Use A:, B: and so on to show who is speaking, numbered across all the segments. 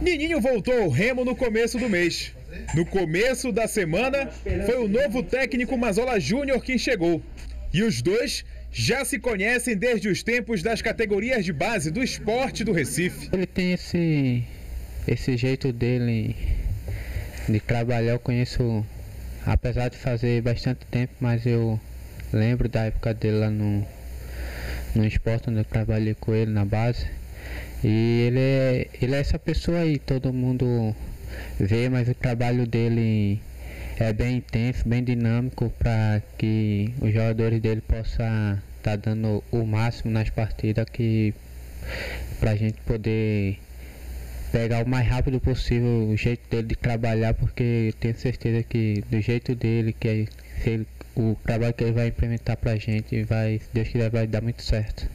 A: Nininho voltou ao Remo no começo do mês. No começo da semana, foi o novo técnico Mazola Júnior quem chegou. E os dois já se conhecem desde os tempos das categorias de base do esporte do Recife.
B: Ele tem esse, esse jeito dele de trabalhar, eu conheço, apesar de fazer bastante tempo, mas eu lembro da época dele lá no, no esporte onde eu trabalhei com ele na base. E ele é, ele é essa pessoa aí, todo mundo vê, mas o trabalho dele é bem intenso, bem dinâmico para que os jogadores dele possam estar tá dando o máximo nas partidas que para a gente poder pegar o mais rápido possível o jeito dele de trabalhar, porque tenho certeza que do jeito dele, que é, ele, o trabalho que ele vai implementar pra gente, vai, se Deus quiser, vai dar muito certo.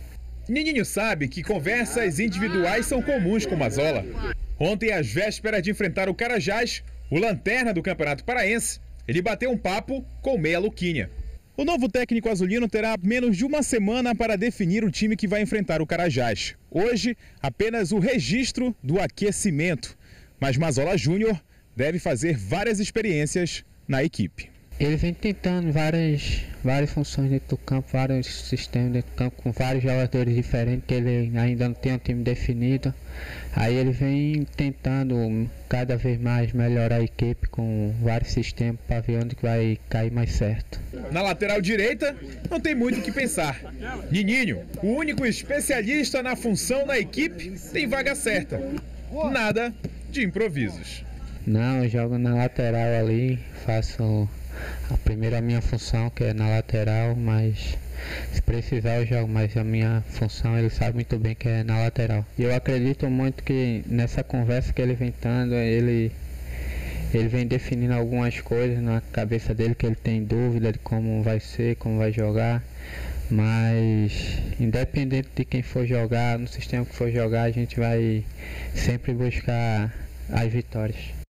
A: Nininho sabe que conversas individuais são comuns com Mazola. Ontem, às vésperas de enfrentar o Carajás, o lanterna do Campeonato Paraense, ele bateu um papo com Meia Luquinha. O novo técnico azulino terá menos de uma semana para definir o time que vai enfrentar o Carajás. Hoje, apenas o registro do aquecimento. Mas Mazola Júnior deve fazer várias experiências na equipe.
B: Ele vem tentando várias, várias funções dentro do campo, vários sistemas dentro do campo, com vários jogadores diferentes, que ele ainda não tem um time definido. Aí ele vem tentando cada vez mais melhorar a equipe com vários sistemas para ver onde vai cair mais certo.
A: Na lateral direita, não tem muito o que pensar. Nininho, o único especialista na função na equipe, tem vaga certa. Nada de improvisos.
B: Não, eu jogo na lateral ali, faço a primeira a minha função que é na lateral, mas se precisar eu jogo, mas a minha função ele sabe muito bem que é na lateral. E eu acredito muito que nessa conversa que ele vem tendo, ele ele vem definindo algumas coisas na cabeça dele que ele tem dúvida de como vai ser, como vai jogar. Mas independente de quem for jogar, no sistema que for jogar, a gente vai sempre buscar as vitórias.